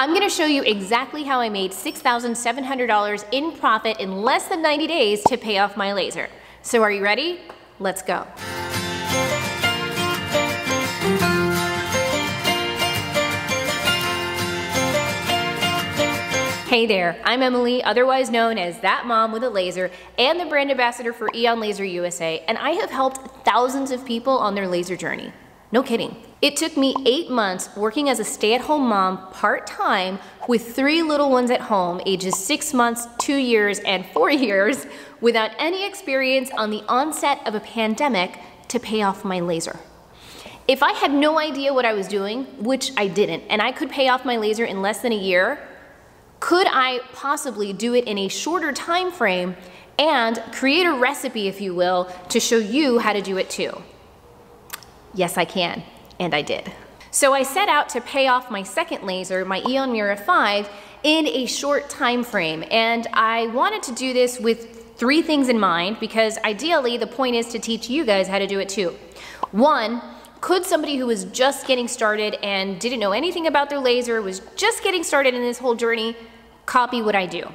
I'm gonna show you exactly how I made $6,700 in profit in less than 90 days to pay off my laser. So are you ready? Let's go. Hey there, I'm Emily, otherwise known as That Mom with a Laser and the brand ambassador for Aeon Laser USA, and I have helped thousands of people on their laser journey. No kidding. It took me eight months working as a stay-at-home mom part-time with three little ones at home, ages six months, two years, and four years, without any experience on the onset of a pandemic to pay off my laser. If I had no idea what I was doing, which I didn't, and I could pay off my laser in less than a year, could I possibly do it in a shorter time frame and create a recipe, if you will, to show you how to do it too? Yes, I can, and I did. So I set out to pay off my second laser, my Aeon Mira 5, in a short time frame. And I wanted to do this with three things in mind because ideally the point is to teach you guys how to do it too. One, could somebody who was just getting started and didn't know anything about their laser, was just getting started in this whole journey, copy what I do?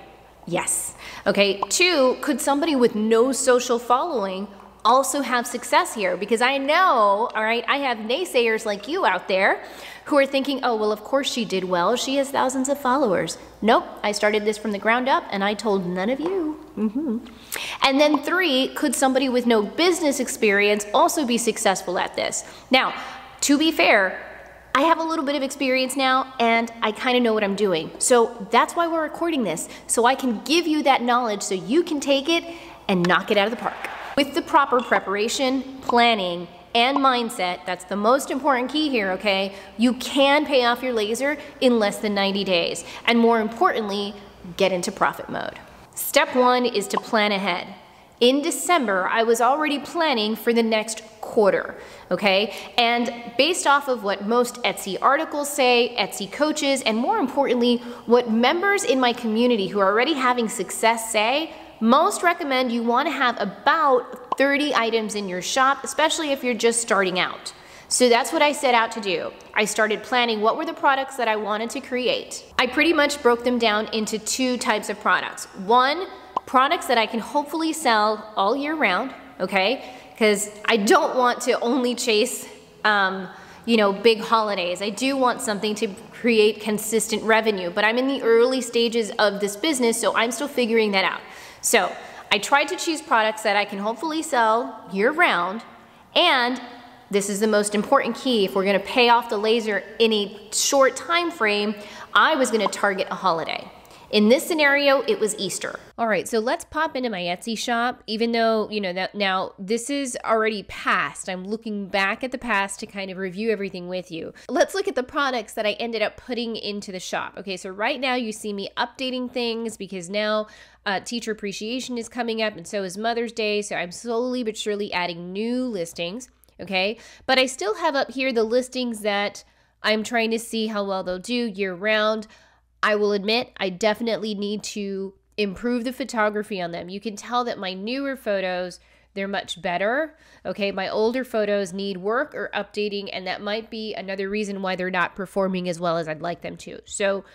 Yes. Okay, two, could somebody with no social following also have success here? Because I know, all right, I have naysayers like you out there who are thinking, oh, well, of course she did well. She has thousands of followers. Nope, I started this from the ground up and I told none of you. Mm-hmm. And then three, could somebody with no business experience also be successful at this? Now, to be fair, I have a little bit of experience now and I kind of know what I'm doing. So that's why we're recording this, so I can give you that knowledge so you can take it and knock it out of the park. With the proper preparation, planning, and mindset, that's the most important key here, okay? You can pay off your laser in less than 90 days. And more importantly, get into profit mode. Step one is to plan ahead. In December, I was already planning for the next quarter, okay? And based off of what most Etsy articles say, Etsy coaches, and more importantly, what members in my community who are already having success say, most recommend you wanna have about 30 items in your shop, especially if you're just starting out. So that's what I set out to do. I started planning what were the products that I wanted to create. I pretty much broke them down into two types of products. One, products that I can hopefully sell all year round, okay? Because I don't want to only chase, um, you know, big holidays. I do want something to create consistent revenue, but I'm in the early stages of this business, so I'm still figuring that out. So I tried to choose products that I can hopefully sell year round and this is the most important key. If we're gonna pay off the laser in a short time frame, I was gonna target a holiday. In this scenario, it was Easter. All right, so let's pop into my Etsy shop, even though, you know, that now this is already past. I'm looking back at the past to kind of review everything with you. Let's look at the products that I ended up putting into the shop. Okay, so right now you see me updating things because now uh, teacher appreciation is coming up and so is Mother's Day. So I'm slowly but surely adding new listings okay? But I still have up here the listings that I'm trying to see how well they'll do year round. I will admit, I definitely need to improve the photography on them. You can tell that my newer photos, they're much better. Okay, my older photos need work or updating, and that might be another reason why they're not performing as well as I'd like them to. So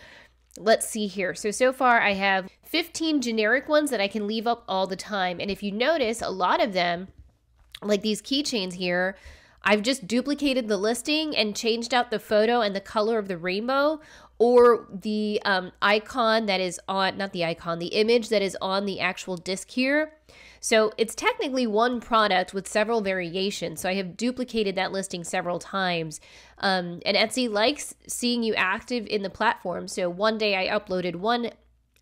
let's see here. So, so far I have 15 generic ones that I can leave up all the time. And if you notice, a lot of them like these keychains here, I've just duplicated the listing and changed out the photo and the color of the rainbow or the um, icon that is on, not the icon, the image that is on the actual disc here. So it's technically one product with several variations. So I have duplicated that listing several times. Um, and Etsy likes seeing you active in the platform. So one day I uploaded one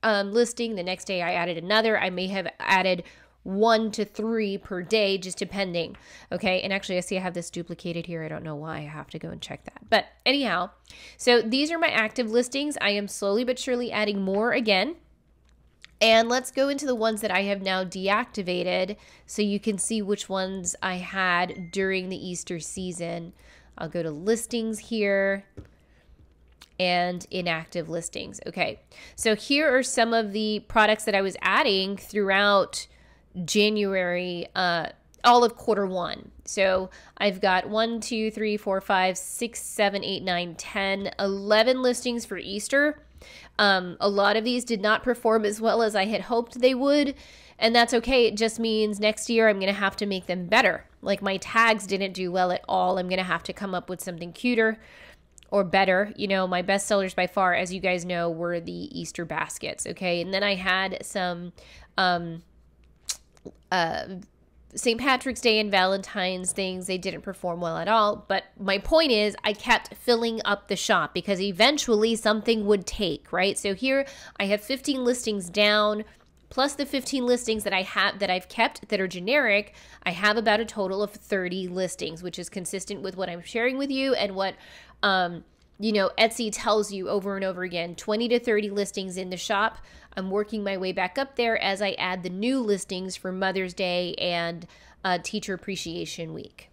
um, listing, the next day I added another. I may have added one to three per day, just depending. Okay. And actually, I see I have this duplicated here. I don't know why. I have to go and check that. But anyhow, so these are my active listings. I am slowly but surely adding more again. And let's go into the ones that I have now deactivated so you can see which ones I had during the Easter season. I'll go to listings here and inactive listings. Okay, so here are some of the products that I was adding throughout January. Uh, all of quarter one. So I've got one, two, three, four, five, six, seven, eight, nine, 10, 11 listings for Easter. Um, a lot of these did not perform as well as I had hoped they would. And that's okay. It just means next year I'm going to have to make them better. Like my tags didn't do well at all. I'm going to have to come up with something cuter or better. You know, my best sellers by far, as you guys know, were the Easter baskets. Okay. And then I had some um, uh, St. Patrick's Day and Valentine's things, they didn't perform well at all. But my point is, I kept filling up the shop because eventually something would take, right? So here I have 15 listings down plus the 15 listings that I have that I've kept that are generic, I have about a total of 30 listings, which is consistent with what I'm sharing with you and what um, you know, Etsy tells you over and over again 20 to 30 listings in the shop. I'm working my way back up there as I add the new listings for Mother's Day and uh, Teacher Appreciation Week.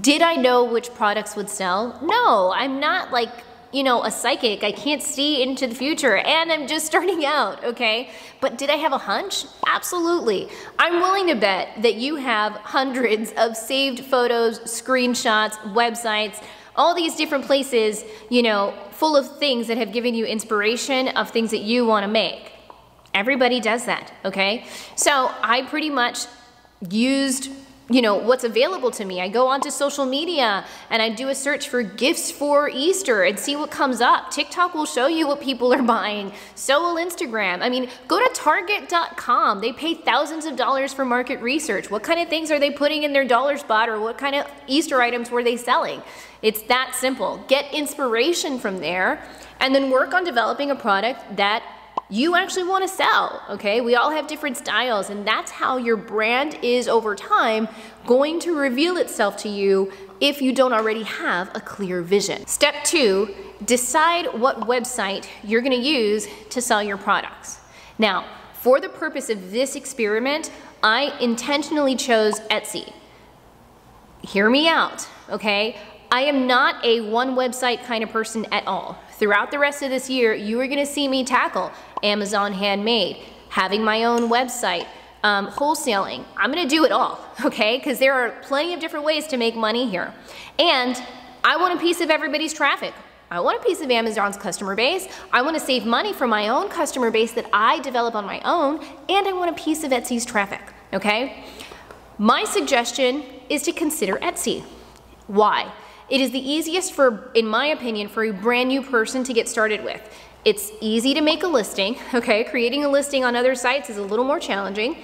Did I know which products would sell? No, I'm not like, you know, a psychic. I can't see into the future and I'm just starting out, okay? But did I have a hunch? Absolutely. I'm willing to bet that you have hundreds of saved photos, screenshots, websites, all these different places, you know, full of things that have given you inspiration of things that you want to make. Everybody does that, okay? So I pretty much used you know what's available to me. I go onto social media and I do a search for gifts for Easter and see what comes up. TikTok will show you what people are buying. So will Instagram. I mean, go to target.com. They pay thousands of dollars for market research. What kind of things are they putting in their dollar spot or what kind of Easter items were they selling? It's that simple. Get inspiration from there and then work on developing a product that you actually want to sell, okay? We all have different styles, and that's how your brand is over time going to reveal itself to you if you don't already have a clear vision. Step two, decide what website you're gonna use to sell your products. Now, for the purpose of this experiment, I intentionally chose Etsy. Hear me out, okay? I am not a one website kind of person at all. Throughout the rest of this year, you are gonna see me tackle Amazon Handmade, having my own website, um, wholesaling. I'm gonna do it all, okay? Because there are plenty of different ways to make money here. And I want a piece of everybody's traffic. I want a piece of Amazon's customer base. I want to save money for my own customer base that I develop on my own, and I want a piece of Etsy's traffic, okay? My suggestion is to consider Etsy. Why? It is the easiest for, in my opinion, for a brand new person to get started with. It's easy to make a listing, okay? Creating a listing on other sites is a little more challenging.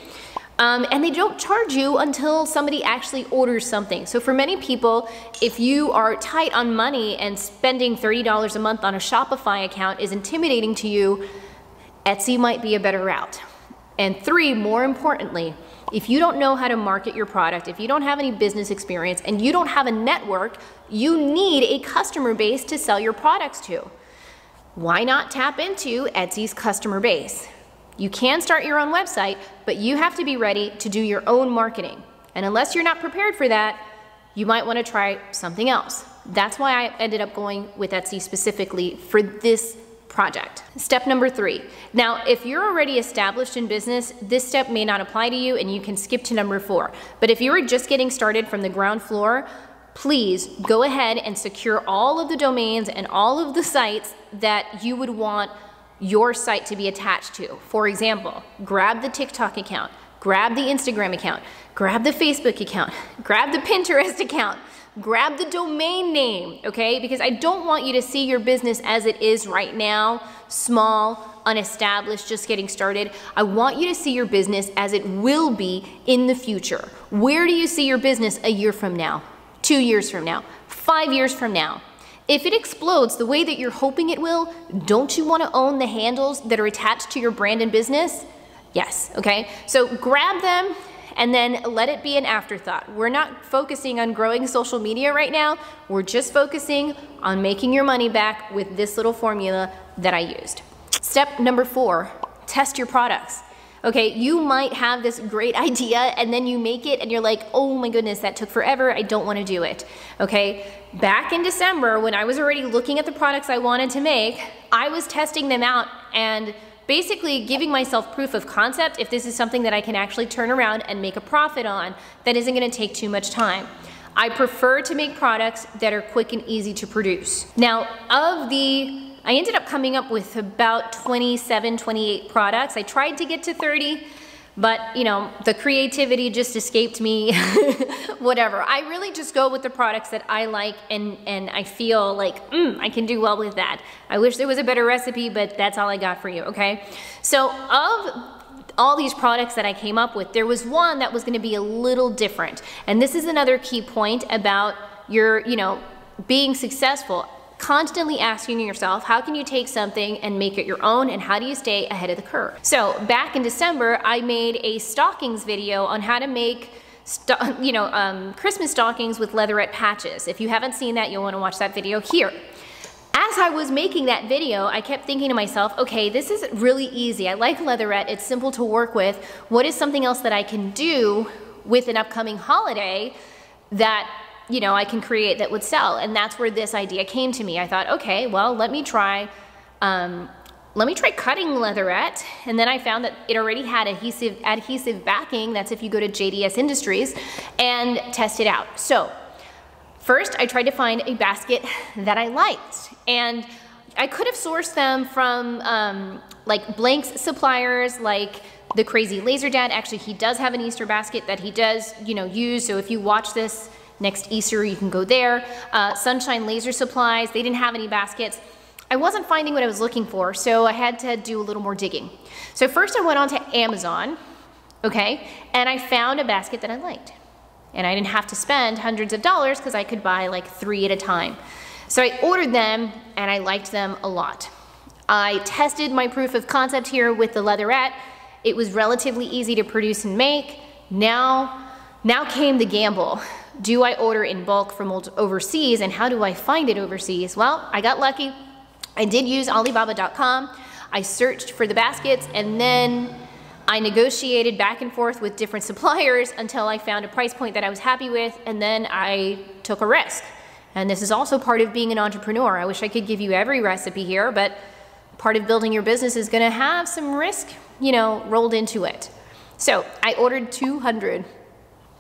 Um, and they don't charge you until somebody actually orders something. So for many people, if you are tight on money and spending $30 a month on a Shopify account is intimidating to you, Etsy might be a better route. And three, more importantly, if you don't know how to market your product, if you don't have any business experience, and you don't have a network, you need a customer base to sell your products to. Why not tap into Etsy's customer base? You can start your own website, but you have to be ready to do your own marketing. And unless you're not prepared for that, you might want to try something else. That's why I ended up going with Etsy specifically for this project. Step number three. Now, if you're already established in business, this step may not apply to you and you can skip to number four. But if you are just getting started from the ground floor, please go ahead and secure all of the domains and all of the sites that you would want your site to be attached to. For example, grab the TikTok account, grab the Instagram account, grab the Facebook account, grab the Pinterest account, grab the domain name, okay? Because I don't want you to see your business as it is right now, small, unestablished, just getting started. I want you to see your business as it will be in the future. Where do you see your business a year from now, two years from now, five years from now? If it explodes the way that you're hoping it will, don't you want to own the handles that are attached to your brand and business? Yes, okay? So grab them, and then let it be an afterthought. We're not focusing on growing social media right now. We're just focusing on making your money back with this little formula that I used. Step number four, test your products. Okay, you might have this great idea and then you make it and you're like, oh my goodness, that took forever. I don't want to do it. Okay, back in December when I was already looking at the products I wanted to make, I was testing them out and basically giving myself proof of concept if this is something that I can actually turn around and make a profit on that isn't gonna take too much time. I prefer to make products that are quick and easy to produce. Now, of the I ended up coming up with about 27, 28 products. I tried to get to 30, but you know, the creativity just escaped me, whatever. I really just go with the products that I like and, and I feel like, mm, I can do well with that. I wish there was a better recipe, but that's all I got for you, okay? So of all these products that I came up with, there was one that was gonna be a little different. And this is another key point about your, you know, being successful constantly asking yourself, how can you take something and make it your own and how do you stay ahead of the curve? So back in December, I made a stockings video on how to make you know, um, Christmas stockings with leatherette patches. If you haven't seen that, you'll wanna watch that video here. As I was making that video, I kept thinking to myself, okay, this is really easy. I like leatherette, it's simple to work with. What is something else that I can do with an upcoming holiday that you know, I can create that would sell. And that's where this idea came to me. I thought, okay, well, let me try, um, let me try cutting leatherette. And then I found that it already had adhesive, adhesive backing. That's if you go to JDS Industries and test it out. So first I tried to find a basket that I liked. And I could have sourced them from um, like blanks suppliers, like the crazy laser dad. Actually, he does have an Easter basket that he does, you know, use. So if you watch this Next Easter, you can go there. Uh, Sunshine Laser Supplies, they didn't have any baskets. I wasn't finding what I was looking for, so I had to do a little more digging. So first I went on to Amazon, okay, and I found a basket that I liked. And I didn't have to spend hundreds of dollars because I could buy like three at a time. So I ordered them and I liked them a lot. I tested my proof of concept here with the leatherette. It was relatively easy to produce and make. Now, now came the gamble do I order in bulk from overseas and how do I find it overseas? Well, I got lucky. I did use Alibaba.com. I searched for the baskets and then I negotiated back and forth with different suppliers until I found a price point that I was happy with and then I took a risk. And this is also part of being an entrepreneur. I wish I could give you every recipe here, but part of building your business is gonna have some risk, you know, rolled into it. So I ordered 200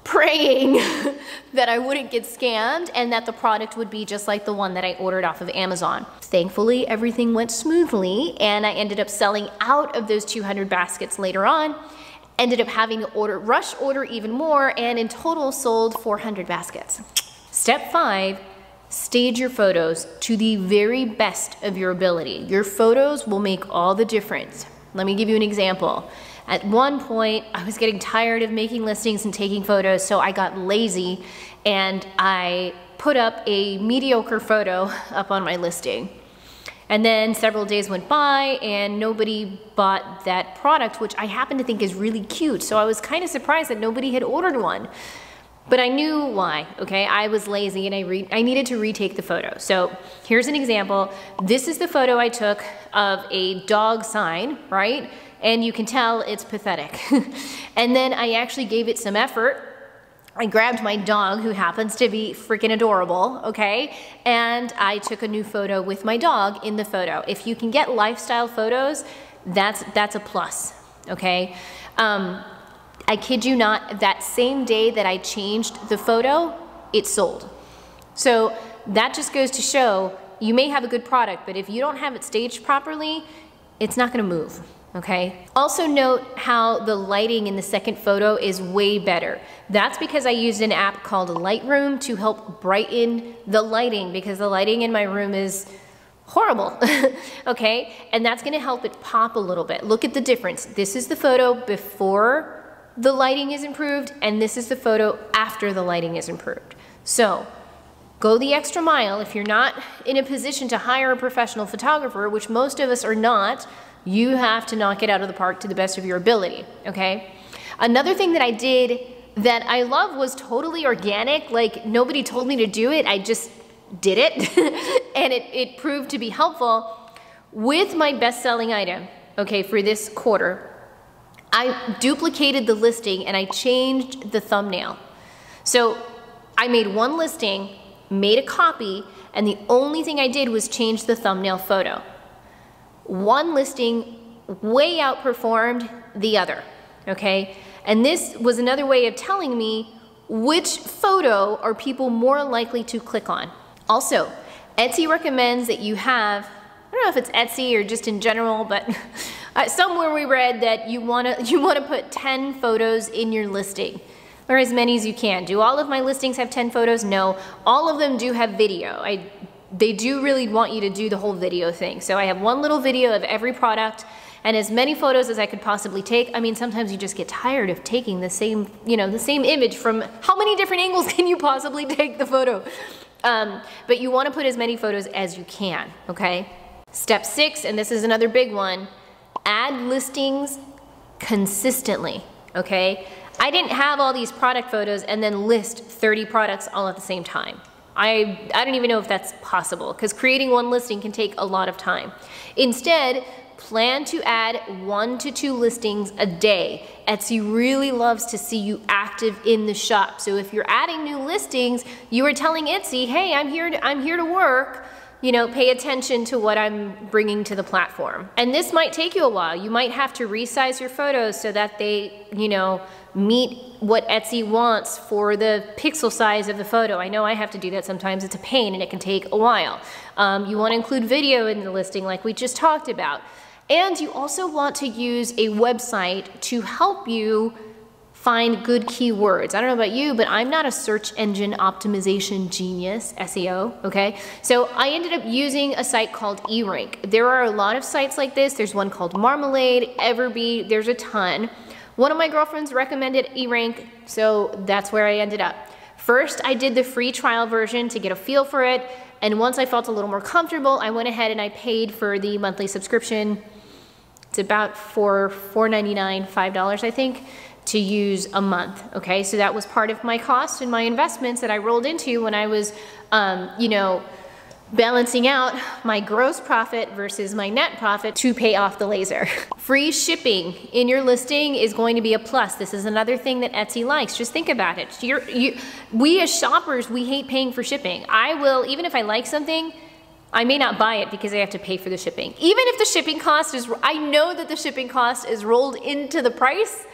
praying that I wouldn't get scammed and that the product would be just like the one that I ordered off of Amazon. Thankfully, everything went smoothly and I ended up selling out of those 200 baskets later on. Ended up having to order, rush order even more and in total sold 400 baskets. Step five, stage your photos to the very best of your ability. Your photos will make all the difference. Let me give you an example. At one point, I was getting tired of making listings and taking photos, so I got lazy and I put up a mediocre photo up on my listing. And then several days went by and nobody bought that product, which I happen to think is really cute. So I was kind of surprised that nobody had ordered one. But I knew why, okay? I was lazy and I, I needed to retake the photo. So here's an example. This is the photo I took of a dog sign, right? And you can tell it's pathetic. and then I actually gave it some effort. I grabbed my dog, who happens to be freaking adorable, okay? And I took a new photo with my dog in the photo. If you can get lifestyle photos, that's, that's a plus, okay? Um, I kid you not, that same day that I changed the photo, it sold. So that just goes to show you may have a good product, but if you don't have it staged properly, it's not gonna move okay? Also note how the lighting in the second photo is way better. That's because I used an app called Lightroom to help brighten the lighting because the lighting in my room is horrible, okay? And that's gonna help it pop a little bit. Look at the difference. This is the photo before the lighting is improved and this is the photo after the lighting is improved. So go the extra mile. If you're not in a position to hire a professional photographer, which most of us are not, you have to knock it out of the park to the best of your ability, okay? Another thing that I did that I love was totally organic. Like nobody told me to do it. I just did it and it, it proved to be helpful with my best-selling item, okay, for this quarter. I duplicated the listing and I changed the thumbnail. So I made one listing, made a copy, and the only thing I did was change the thumbnail photo one listing way outperformed the other, okay? And this was another way of telling me which photo are people more likely to click on. Also, Etsy recommends that you have, I don't know if it's Etsy or just in general, but uh, somewhere we read that you wanna, you wanna put 10 photos in your listing or as many as you can. Do all of my listings have 10 photos? No. All of them do have video. I, they do really want you to do the whole video thing. So I have one little video of every product and as many photos as I could possibly take. I mean, sometimes you just get tired of taking the same, you know, the same image from how many different angles can you possibly take the photo? Um, but you wanna put as many photos as you can, okay? Step six, and this is another big one, add listings consistently, okay? I didn't have all these product photos and then list 30 products all at the same time. I, I don't even know if that's possible because creating one listing can take a lot of time. Instead, plan to add one to two listings a day. Etsy really loves to see you active in the shop. So if you're adding new listings, you are telling Etsy, hey, I'm here to, I'm here to work you know, pay attention to what I'm bringing to the platform. And this might take you a while. You might have to resize your photos so that they, you know, meet what Etsy wants for the pixel size of the photo. I know I have to do that sometimes. It's a pain and it can take a while. Um, you want to include video in the listing like we just talked about. And you also want to use a website to help you find good keywords. I don't know about you, but I'm not a search engine optimization genius, SEO, okay? So I ended up using a site called eRank. There are a lot of sites like this. There's one called Marmalead, Everbee, there's a ton. One of my girlfriends recommended eRank, so that's where I ended up. First, I did the free trial version to get a feel for it, and once I felt a little more comfortable, I went ahead and I paid for the monthly subscription. It's about for $4.99, $5, I think to use a month, okay? So that was part of my cost and my investments that I rolled into when I was, um, you know, balancing out my gross profit versus my net profit to pay off the laser. Free shipping in your listing is going to be a plus. This is another thing that Etsy likes. Just think about it. You, we as shoppers, we hate paying for shipping. I will, even if I like something, I may not buy it because I have to pay for the shipping. Even if the shipping cost is, I know that the shipping cost is rolled into the price,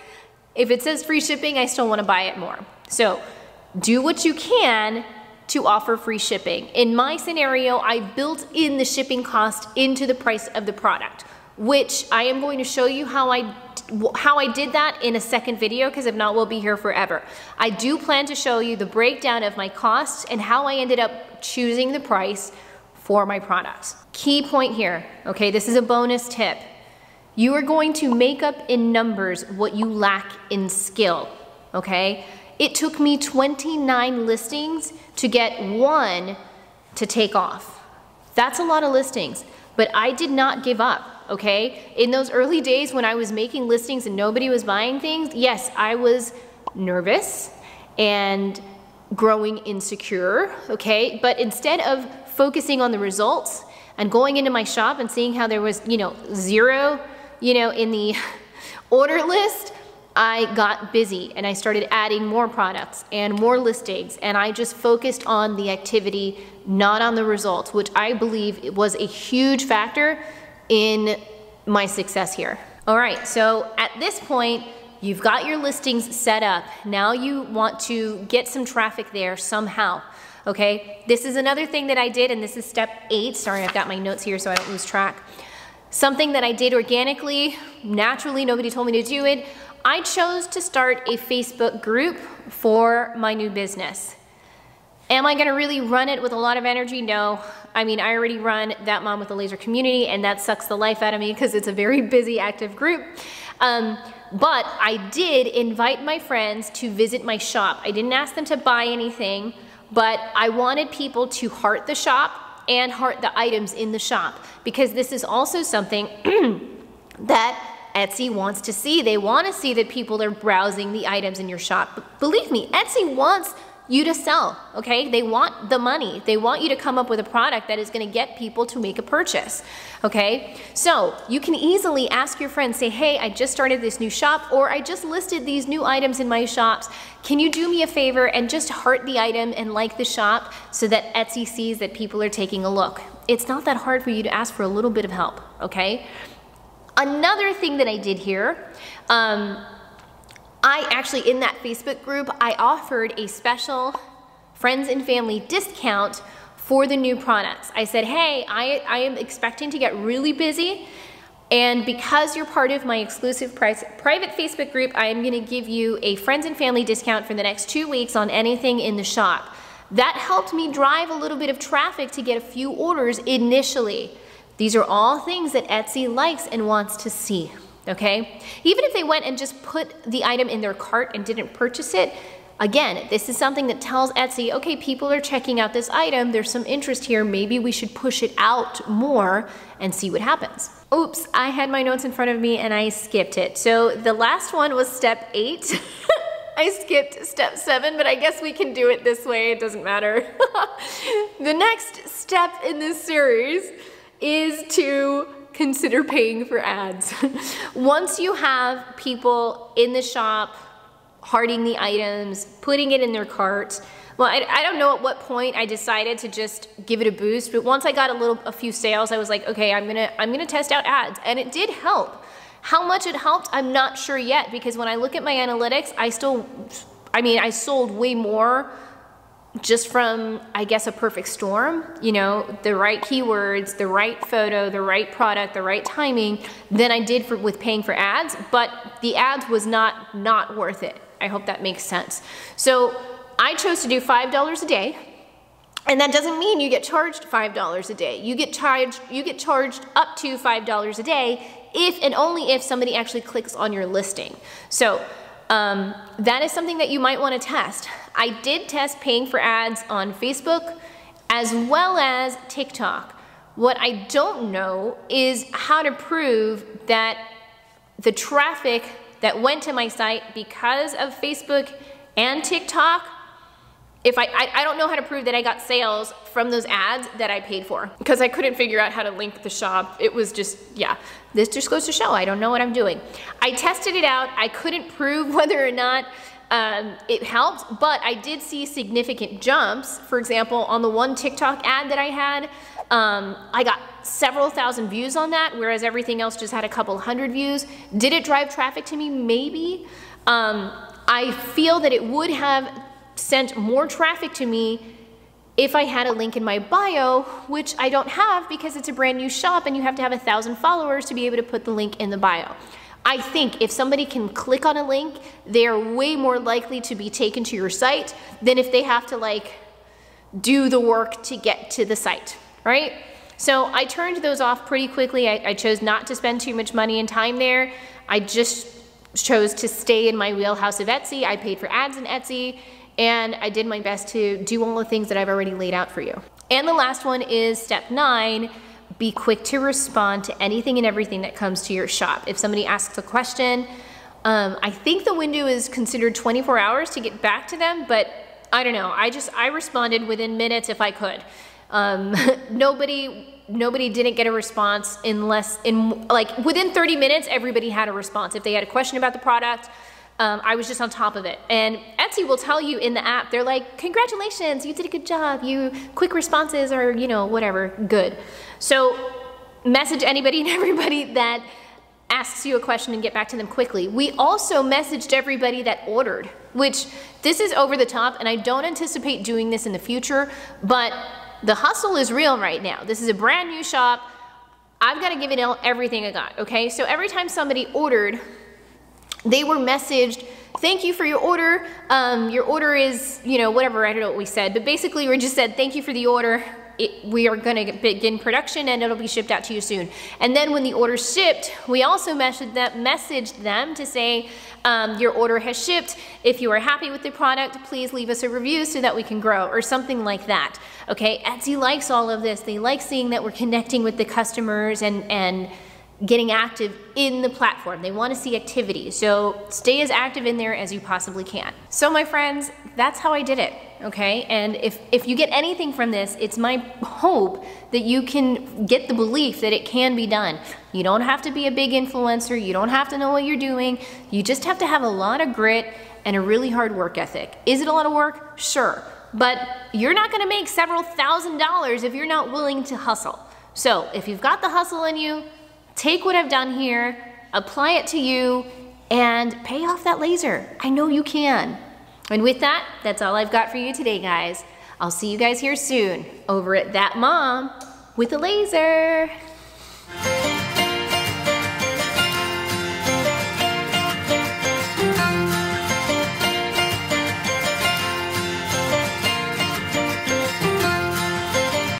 if it says free shipping, I still wanna buy it more. So do what you can to offer free shipping. In my scenario, I built in the shipping cost into the price of the product, which I am going to show you how I how I did that in a second video because if not, we'll be here forever. I do plan to show you the breakdown of my costs and how I ended up choosing the price for my products. Key point here, okay, this is a bonus tip. You are going to make up in numbers what you lack in skill, okay? It took me 29 listings to get one to take off. That's a lot of listings, but I did not give up, okay? In those early days when I was making listings and nobody was buying things, yes, I was nervous and growing insecure, okay? But instead of focusing on the results and going into my shop and seeing how there was, you know, zero you know, in the order list, I got busy and I started adding more products and more listings and I just focused on the activity, not on the results, which I believe was a huge factor in my success here. All right, so at this point, you've got your listings set up. Now you want to get some traffic there somehow. Okay, this is another thing that I did, and this is step eight. Sorry, I've got my notes here so I don't lose track. Something that I did organically, naturally, nobody told me to do it. I chose to start a Facebook group for my new business. Am I gonna really run it with a lot of energy? No. I mean, I already run That Mom with a Laser community and that sucks the life out of me because it's a very busy, active group. Um, but I did invite my friends to visit my shop. I didn't ask them to buy anything, but I wanted people to heart the shop and heart the items in the shop because this is also something that Etsy wants to see. They want to see that people are browsing the items in your shop. But believe me, Etsy wants you to sell, okay? They want the money. They want you to come up with a product that is gonna get people to make a purchase, okay? So you can easily ask your friends, say, hey, I just started this new shop or I just listed these new items in my shops. Can you do me a favor and just heart the item and like the shop so that Etsy sees that people are taking a look? It's not that hard for you to ask for a little bit of help, okay? Another thing that I did here, um, I actually, in that Facebook group, I offered a special friends and family discount for the new products. I said, hey, I, I am expecting to get really busy and because you're part of my exclusive price, private Facebook group, I am gonna give you a friends and family discount for the next two weeks on anything in the shop. That helped me drive a little bit of traffic to get a few orders initially. These are all things that Etsy likes and wants to see, okay? Even if they went and just put the item in their cart and didn't purchase it, Again, this is something that tells Etsy, okay, people are checking out this item, there's some interest here, maybe we should push it out more and see what happens. Oops, I had my notes in front of me and I skipped it. So the last one was step eight. I skipped step seven, but I guess we can do it this way, it doesn't matter. the next step in this series is to consider paying for ads. Once you have people in the shop hearting the items, putting it in their cart. Well, I, I, don't know at what point I decided to just give it a boost, but once I got a little, a few sales, I was like, okay, I'm gonna, I'm gonna test out ads, and it did help. How much it helped, I'm not sure yet, because when I look at my analytics, I still, I mean, I sold way more just from, I guess, a perfect storm, you know, the right keywords, the right photo, the right product, the right timing, than I did for, with paying for ads, but the ads was not, not worth it. I hope that makes sense. So I chose to do $5 a day. And that doesn't mean you get charged $5 a day. You get charged, you get charged up to $5 a day if and only if somebody actually clicks on your listing. So um, that is something that you might want to test. I did test paying for ads on Facebook as well as TikTok. What I don't know is how to prove that the traffic that went to my site because of Facebook and TikTok, if I, I, I, don't know how to prove that I got sales from those ads that I paid for because I couldn't figure out how to link the shop. It was just, yeah, this just goes to show I don't know what I'm doing. I tested it out. I couldn't prove whether or not um, it helped, but I did see significant jumps. For example, on the one TikTok ad that I had, um, I got several thousand views on that, whereas everything else just had a couple hundred views. Did it drive traffic to me? Maybe. Um, I feel that it would have sent more traffic to me if I had a link in my bio, which I don't have because it's a brand new shop and you have to have a thousand followers to be able to put the link in the bio. I think if somebody can click on a link, they are way more likely to be taken to your site than if they have to like do the work to get to the site, right? So I turned those off pretty quickly. I, I chose not to spend too much money and time there. I just chose to stay in my wheelhouse of Etsy. I paid for ads in Etsy and I did my best to do all the things that I've already laid out for you. And the last one is step nine, be quick to respond to anything and everything that comes to your shop. If somebody asks a question, um, I think the window is considered 24 hours to get back to them, but I don't know. I just, I responded within minutes if I could. Um, nobody nobody didn't get a response unless in like within 30 minutes everybody had a response if they had a question about the product um, I was just on top of it. And Etsy will tell you in the app, they're like, congratulations, you did a good job. You quick responses are, you know, whatever, good. So message anybody and everybody that asks you a question and get back to them quickly. We also messaged everybody that ordered, which this is over the top and I don't anticipate doing this in the future, but the hustle is real right now. This is a brand new shop. I've got to give it everything I got, okay? So every time somebody ordered, they were messaged, thank you for your order. Um, your order is, you know, whatever, I don't know what we said, but basically we just said, thank you for the order. It, we are gonna begin production and it'll be shipped out to you soon. And then when the order shipped, we also messaged them, messaged them to say, um, your order has shipped. If you are happy with the product, please leave us a review so that we can grow or something like that. Okay, Etsy likes all of this. They like seeing that we're connecting with the customers and, and getting active in the platform. They want to see activity. So stay as active in there as you possibly can. So my friends, that's how I did it, okay? And if, if you get anything from this, it's my hope that you can get the belief that it can be done. You don't have to be a big influencer. You don't have to know what you're doing. You just have to have a lot of grit and a really hard work ethic. Is it a lot of work? Sure. But you're not gonna make several thousand dollars if you're not willing to hustle. So if you've got the hustle in you, take what I've done here, apply it to you, and pay off that laser. I know you can. And with that, that's all I've got for you today, guys. I'll see you guys here soon over at That Mom with a Laser.